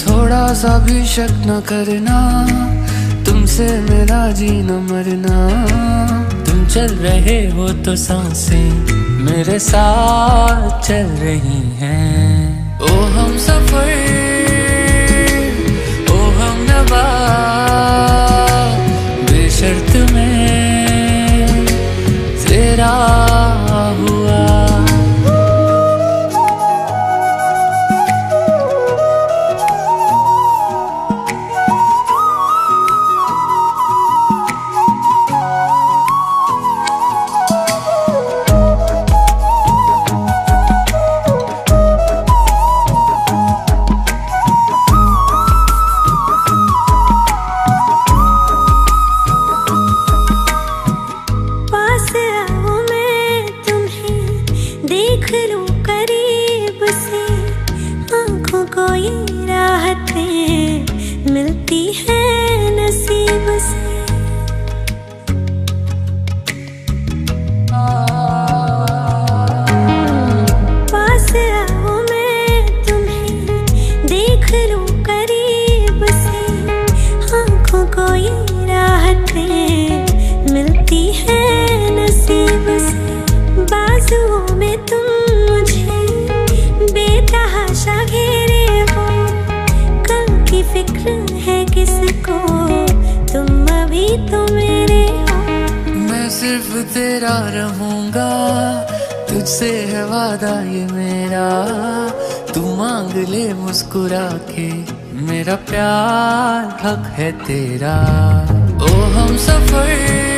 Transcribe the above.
थोड़ा सा भी शक न करना, तुमसे मेरा जी न मरना। तुम चल रहे हो तो साँसें मेरे साथ चल रही हैं। ओ, हम सफ़र मिलती है नसीब से। सिर्फ़ तेरा रहूँगा, तुझसे है वादा ये मेरा। तू मांग ले मुस्कुरा के, मेरा प्यार, हक है तेरा। ओ, हम सफ़र